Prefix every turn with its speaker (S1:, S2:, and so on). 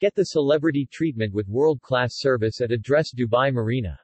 S1: Get the celebrity treatment with world-class service at Address Dubai Marina.